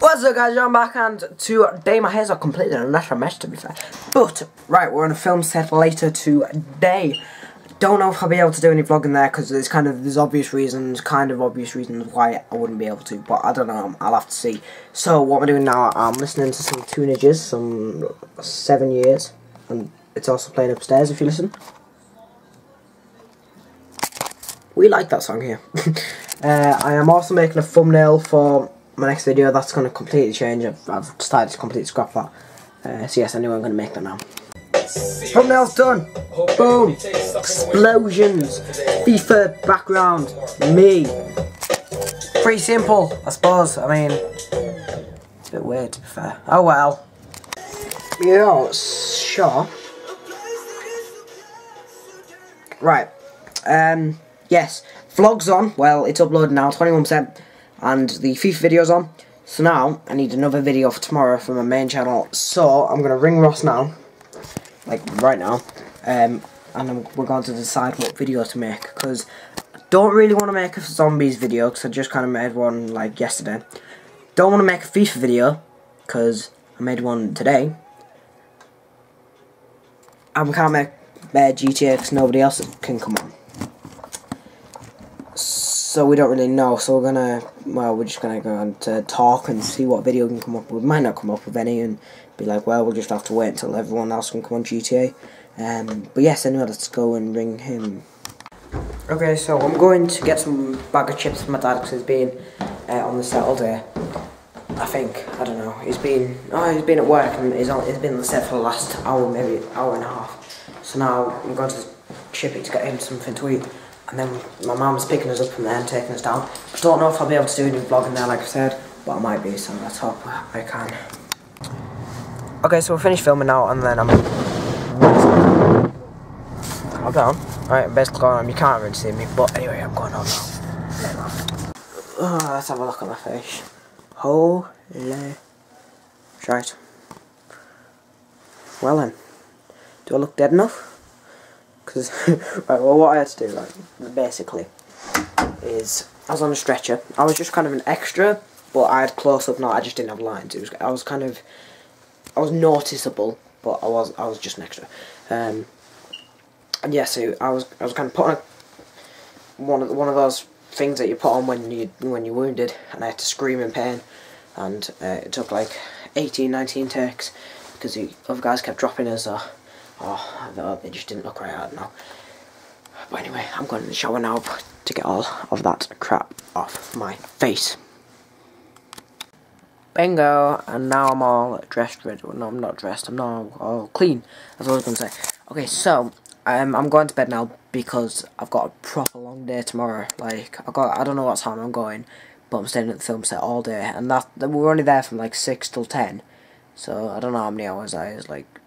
What's up guys, I'm back and today my hair's are completely a natural mess to be fair. But, right, we're on a film set later today. Don't know if I'll be able to do any vlogging there because there's kind of, there's obvious reasons, kind of obvious reasons why I wouldn't be able to. But I don't know, I'll have to see. So what we're doing now, I'm listening to some tunages, some seven years. And it's also playing upstairs if you listen. We like that song here. uh, I am also making a thumbnail for my next video, that's going to completely change. I've, I've decided to completely scrap that. Uh, so yes, I knew I'm going to make that now. Thumbnail's done. Boom. Explosions. FIFA background. Me. Pretty simple, I suppose. I mean, it's a bit weird to be fair. Oh well. Yeah, sure. Right. Um. Yes. Vlog's on. Well, it's uploaded now. Twenty-one percent and the FIFA video's on. So now, I need another video for tomorrow for my main channel. So, I'm going to ring Ross now, like right now, um, and I'm, we're going to decide what video to make, because I don't really want to make a zombies video, because I just kind of made one, like, yesterday. Don't want to make a FIFA video, because I made one today. We can't make uh, GTA, because nobody else can come on so we don't really know. So we're gonna, well, we're just gonna go on to talk and see what video we can come up with. Might not come up with any, and be like, well, we'll just have to wait until everyone else can come on GTA. Um, but yes, anyway, let's go and ring him. Okay, so I'm going to get some bag of chips for my dad because he's been uh, on the set all day. I think I don't know. He's been oh he's been at work and he's on he's been on the set for the last hour maybe hour and a half. So now I'm going to chip it to get him something to eat. And then my mum's picking us up from there and taking us down. I don't know if I'll be able to do any vlogging there, like I said, but I might be, so let's hope I can. Okay, so we're finished filming now, and then I'm... Calm down. Alright, basically going on. You can't really see me, but anyway, I'm going on now. Oh, let's have a look at my face. Holy... Right. Well then. Do I look dead enough? Because, right, well, what I had to do, like, basically, is I was on a stretcher. I was just kind of an extra, but I had close up. No, I just didn't have lines. It was I was kind of, I was noticeable, but I was I was just an extra. Um, and yeah, so I was I was kind of putting a, one of one of those things that you put on when you when you're wounded, and I had to scream in pain, and uh, it took like 18, 19 takes because the other guys kept dropping us. So Oh, they just didn't look right, I don't know. But anyway, I'm going to the shower now to get all of that crap off my face. Bingo! And now I'm all dressed ready. no, I'm not dressed. I'm not all clean. That's what I was going to say. Okay, so um, I'm going to bed now because I've got a proper long day tomorrow. Like I got, I don't know what time I'm going, but I'm staying at the film set all day, and that we're only there from like six till ten. So I don't know how many hours that is. Like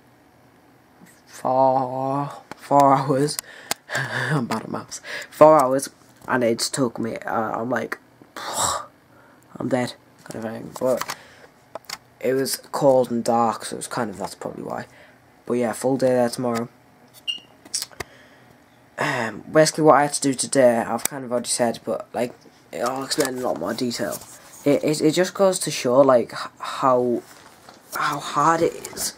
four four hours. I'm bad at maths. Four hours, and it took me. Uh, I'm like, I'm dead, kind of thing. But it was cold and dark, so it's kind of that's probably why. But yeah, full day there tomorrow. Um, basically, what I had to do today, I've kind of already said, but like, I'll explain in a lot more detail. It it, it just goes to show like how how hard it is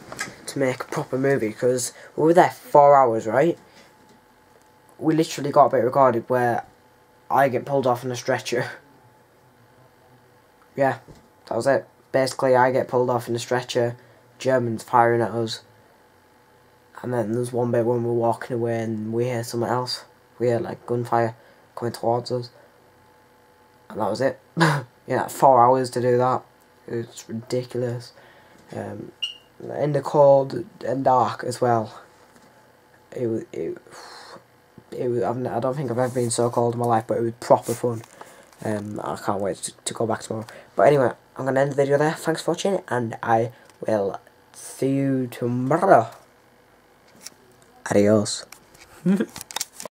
to make a proper movie because we were there four hours, right? We literally got a bit recorded where I get pulled off in a stretcher. yeah, that was it. Basically, I get pulled off in a stretcher, Germans firing at us, and then there's one bit when we're walking away and we hear something else. We hear like gunfire coming towards us, and that was it. yeah, four hours to do that. It's ridiculous. Um, in the cold and dark as well. It was it. It was, I don't think I've ever been so cold in my life, but it was proper fun. Um, I can't wait to, to go back tomorrow. But anyway, I'm going to end the video there. Thanks for watching, and I will see you tomorrow. Adios.